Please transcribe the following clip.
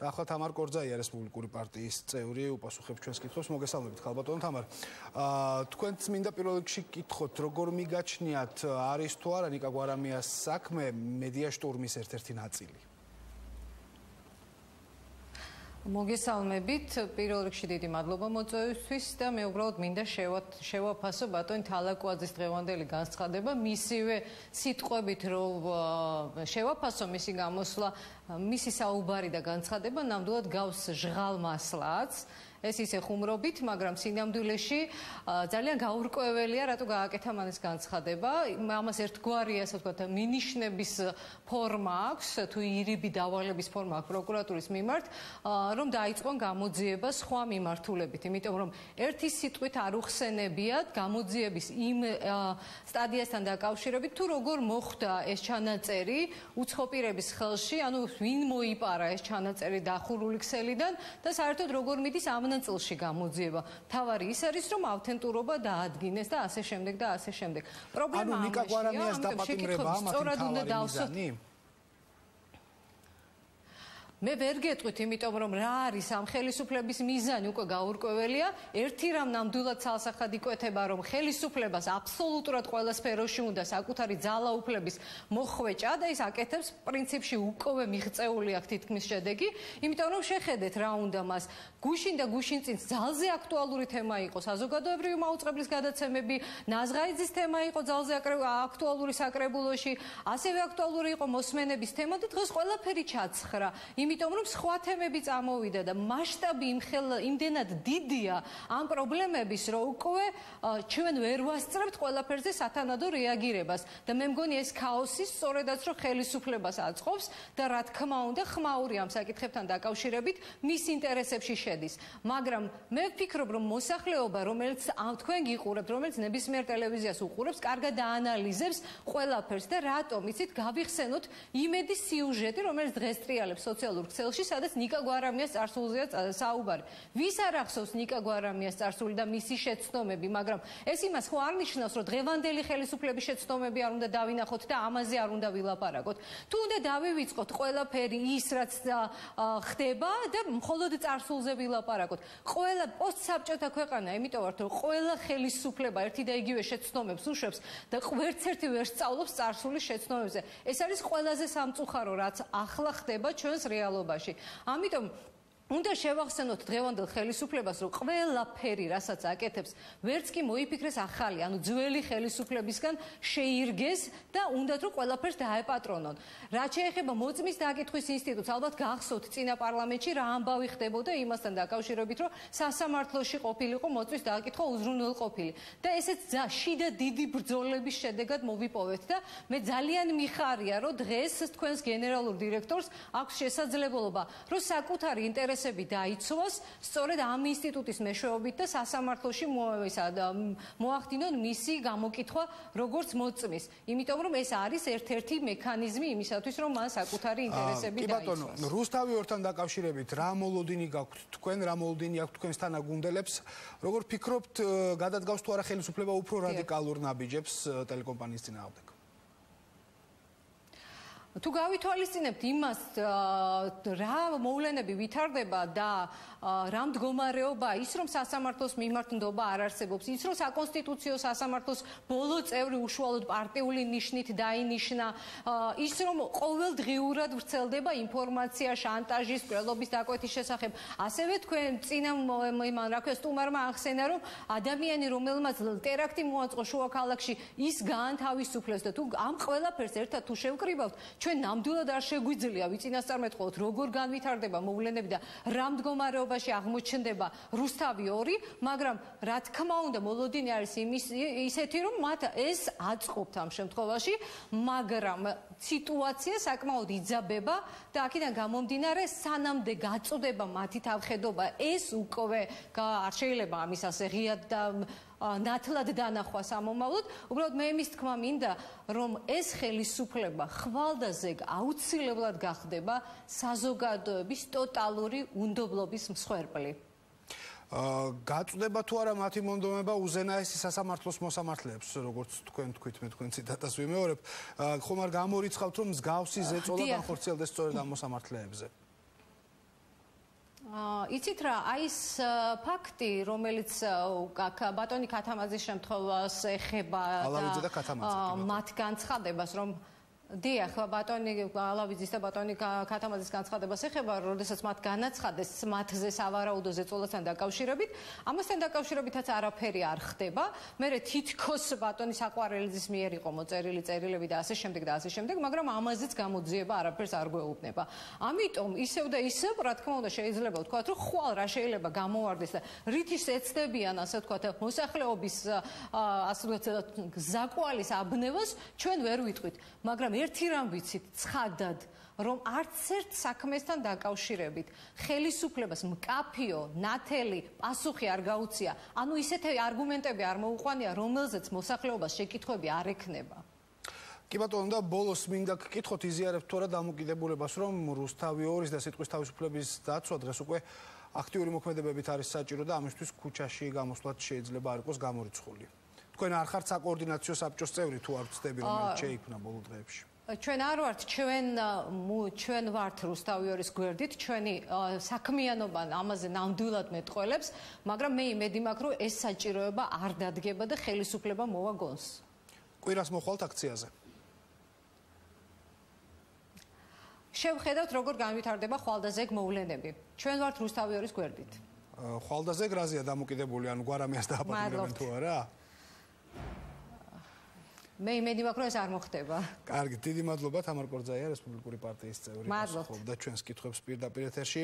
და ახლა თამარ კორძაია რესპუბლიკური პარტიის წევრი უპასუხებს ჩვენს კითხვებს. მოგესალმებით ხალბატონო თამარ. აა თქვენც მინდა პირველ რიგში კითხოთ, როგორ მიგაჩნიათ არის თუ არა ნიკა გვარამიას საქმე მედია შტურმის ერთ-ერთი ნაწილი? მოგესალმებით. პირველ რიგში დიდი მადლობა მოწვევისთვის და მე უბრალოდ მინდა შევაფასო ბატონ თალაკუაძის დღევანდელი განცხადება მისივე სიტყვებით რომ შევაფასო მისი გამოსვლა მისი საუბარი და განცხადება ნამდვილად გავს ჟღალ მასლაც. ეს ისე ხუმრობით, მაგრამ სინამდვილეში ძალიან გაურკვეველია, რატო გააკეთა მან ეს განცხადება. ამას ერთგვარი, ასე ვთქვათ, მინიშნების ფორმა აქვს, თუ ირიბი დავალების ფორმა აქვს პროკურატურის მიმართ, რომ დაიწყონ გამოძიება სხვა მიმართულებით, იმიტომ რომ ერთი სიტყვით არ უხსენებიათ გამოძიების იმ სტადიასთან დაკავშირებით, თუ როგორ მოხდა ეს ჩანაწერი უცხოპირების ხელში, ანუ ვინ მოიპარა ეს ჩანაწერი დახურული ქსელიდან და საერთოდ როგორ მიდის ამ მონაწილში გამოძიება. თავარი ის არის, რომ ავთენტურობა დაადგინეს და ასე შემდეგ და ასე შემდეგ. პრობლემა ამაშია, ანუ ნიკა გვარამიას დაპატიმრება ამათი თავარი მიზანი? მე ვერ გეტყვით, იმიტომ რომ რა არის ამ ხელისუფლების მიზანი უკვე გაურკვეველია. ერთი რამ ნამდვილად ცალსახად იკვეთება, რომ ხელისუფლებას აბსოლუტურად ყველა სფეროში უნდა საკუთარი ძალაუფლების მოხვეჭა და ის აკეთებს პრინციპში უკვე მიღწეული აქ თითქმის შედეგი, იმიტომ რომ შეხედეთ რა უნდა მას გუშინ და გუშინ წინ ძალზე აქტუალური თემა იყო საზოგადოებრივი მაუწყებლის გადაცემები, ნაზღაიძის თემა იყო ძალზე აქტუალური საკრებულოში, ასევე აქტუალური იყო მოსმენების თემა და დღეს ყველაფერი ჩაცხრა. იმიტომ რომ სხვა თემები წამოვიდა და მასშტაბი იმხელ იმდენად დიდია ამ პრობლემების რომ უკვე ჩვენ ვერ ვასწრებთ ყველაფერზე სათანადო რეაგირებას. და მე მგონი ეს ქაოსი სწორედაც რომ ხელისუფლებას აწყობს და რა თქმა უნდა ხმაური ამ საკითხებთან დაკავშირებით მის ინტერესებში შედის. მაგრამ მე ვფიქრობ რომ მოსახლეობა რომელიც ამ თქვენ გიყურებთ რომელიც ნებისმიერ ტელევიზიას უყურებს კარგად დაანალიზებს ყველაფერს და რატომ იცით გავიხსენოთ იმედი სიუჟეტი რომელიც დღეს ტრიალებს სოციალურ სოციალურ ქსელში, სადაც ნიკა გვარამიას წარსულზეა საუბარი. ვის არ ახსოვს ნიკა გვარამიას წარსული და მისი შეცდომები, მაგრამ ეს იმას ხო არ ნიშნავს, რომ დღევანდელი ხელისუფლების შეცდომები არ უნდა დავინახოთ და ამაზე არ უნდა ვილაპარაკოთ. თუ უნდა დავივიწყოთ ყველაფერი ის, რაც ხდება და მხოლოდ წარსულზე ვილაპარაკოთ. ყველა პოსტსაბჭოთა ქვეყანა, იმიტომ რომ ყველა ხელისუფლება ერთი და იგივე შეცდომებს უშვებს და ვერც ერთი ვერ სწავლობს წარსულის შეცდომებზე. ეს არის ყველაზე სამწუხარო, რაც ახლა ხდება ჩვენს რეალ რეალობაში. ამიტომ უნდა შევახსენოთ დღევანდელ ხელისუფლებას, რომ ყველაფერი, რასაც აკეთებს, ვერც კი მოიფიქრეს ახალი, ანუ ძველი ხელისუფლებისგან შეირგეს და უნდათ რომ ყველაფერს დაეპატრონონ. რაც შეეხება მოწმის დაკითხვის ინსტიტუტს, ალბათ გახსოვთ წინა პარლამენტში რა ამბავი ხდებოდა იმასთან დაკავშირებით, რომ სასამართლოში ყოფილიყო მოწმის დაკითხვა უზრუნველყოფილი. და ესეც შიდა დიდი ბრძოლების შედეგად მოვიპოვეთ და მე ძალიან მიხარია, რომ დღეს თქვენს გენერალურ დირექტორს აქვს შესაძლებლობა, რომ საკუთარი ინტერესი ინტერესები დაიცვას სწორედ ამ ინსტიტუტის მეშვეობით და სასამართლოში მოახდინონ მისი გამოკითხვა როგორც მოწმის. იმიტომ რომ ეს არის ერთ-ერთი მექანიზმი იმისათვის რომ მან საკუთარი ინტერესები დაიცვას. კი ბატონო, რუსთავი ორთან დაკავშირებით რა მოლოდინი გაქვთ თქვენ, რა მოლოდინი აქვს თქვენსთან აგუნდელებს? როგორ ფიქრობთ, გადადგავს თუ არა ხელისუფლება უფრო რადიკალურ ნაბიჯებს ტელეკომპანიის წინააღმდეგ? თუ გავითვალისწინებთ იმას რა მოვლენები ვითარდება და რა მდგომარეობა ის რომ სასამართლოს მიმართ ნდობა არ არსებობს ის რომ საკონსტიტუციო სასამართლოს ბოლო წევრი უშუალოდ პარტიული ნიშნით დაინიშნა ის რომ ყოველდღიურად ვრცელდება ინფორმაცია შანტაჟის პრელობის დაკვეთის შესახებ. ასევე თქვენ წინა მან რა ქვია სტუმარმა ახსენა რომ ადამიანი რომელმაც ტერაქტი მოაწყო შუა ქალაქში ის გაანთავისუფლეს და თუ ამ ყველაფერს ერთად თუ შევკრიბავთ ჩვენ ნამდვილად არ შეგვიძლია ვიწინასწარმეტყოთ როგორ განვითარდება მოვლენები და რა მდგომარეობაში აღმოჩნდება რუსთავი 2, მაგრამ რა თქმა უნდა მოლოდინი არის იმის ისეთი რომ მათ ეს აწყობთ ამ შემთხვევაში, მაგრამ სიტუაცია საკმაოდ იძაბება და აქედან გამომდინარე სანამდე გაწוდება მათი თავხედობა ეს უკვე არ შეიძლება ამის ასე ღიად და ნათლად დანახვა სამომავლოდ, უბრალოდ მე იმის თქმა მინდა, რომ ეს ხელისუფლება ხვალდაზეგ აუცილებლად გახდება საზოგადოების ტოტალური უნდობლობის მსხვერპლი. აა გაწდება თუ არა მათი მონდომება უზენაესი სასამართლოს მოსამართლეებს, როგორც თქვენ თქვით, მე თქვენ ციტატას ვიმეორებ, ხომ არ გამორიცხავთ, რომ მსგავსი ზეწოლა განხორციელდეს სწორედ ამ მოსამართლეებზე? იცით რა, აი ეს ფაქტი, რომელიც ბატონი ქათამაძის შემთხვევას ეხება და მათ განცხადებას, რომ დიახ, ბატონი ალავიძის და ბატონი ქათამაძის განცხადებას ეხება, როდესაც მათ განაცხადეს მათზე სავარაუდოზე წოლასთან დაკავშირებით, ამასთან დაკავშირებითაც არაფერი არ ხდება. მე თითქოს ბატონი საყვარელიძის მიერ იყო მოწერილი წერილები და ასე შემდეგ და ასე შემდეგ, მაგრამ ამაზეც გამოძიება არაფერს არ გვეუბნება. ამიტომ ისევ და ისევ, რა თქმა უნდა, შეიძლება ვთქვათ, რომ ხვალ რა შეიძლება გამოვარდეს და რითის ეცდებიან, ასე ვთქვათ, მოსახლეობის ასე ვთქვათ, ზაკვალის აბნევას ჩვენ ვერ ვიტყვით, მაგრამ ერთი რამ ვიცით ცხადად რომ არც ერთ საქმესთან დაკავშირებით ხელისუფლებას მკაფიო ნათელი პასუხი არ გაუწია. ანუ ისეთი არგუმენტები არ მოუყვანია რომელზეც მოსახლეობას შეკითხვები არ ექნება. კი ბატონო და ბოლოს მინდა გკითხოთ იზიარებთ თუ არა დამოკიდებულებას რომ რუსთავი 2-ის და სიტყვის თავისუფლების დაცვა დღეს უკვე აქტიური მოქმედებებით არის საჭირო და ამისთვის ქუჩაში გამოსვლაც შეიძლება არ იყოს გამორიცხული. თქვენ არ ხართ საკოორდინაციო საბჭოს წევრი თუ არ ვწდები რომელიც შეიქმნა ბოლო დღეებში ჩვენ არ ვართ ჩვენ ჩვენ ვართ რუსთავიორის გვერდით ჩვენი საქმიანობა ამაზე ნამდვილად მეტყველებს მაგრამ მე იმედი მაქვს რომ ეს საჭიროება არ დადგება და ხელისუფლება მოვაგონს. კვირას მოხვალთ აქციაზე? შევხედავთ როგორ განვითარდება ხვალდაზეგ მოვლენები. ჩვენ ვართ რუსთავიორის გვერდით. ხვალდაზეგ რაზეა დამოკიდებული ანუ გვარამიას დააპატიმრებენ თუ არა მე იმედი მაქვს რომ ეს არ მოხდება. კარგი, დიდი მადლობა თამარ კორძაია, რესპუბლიკური პარტიის წევრი, ხოლმე და ჩვენს კითხვებს პირდაპირ ეთერში.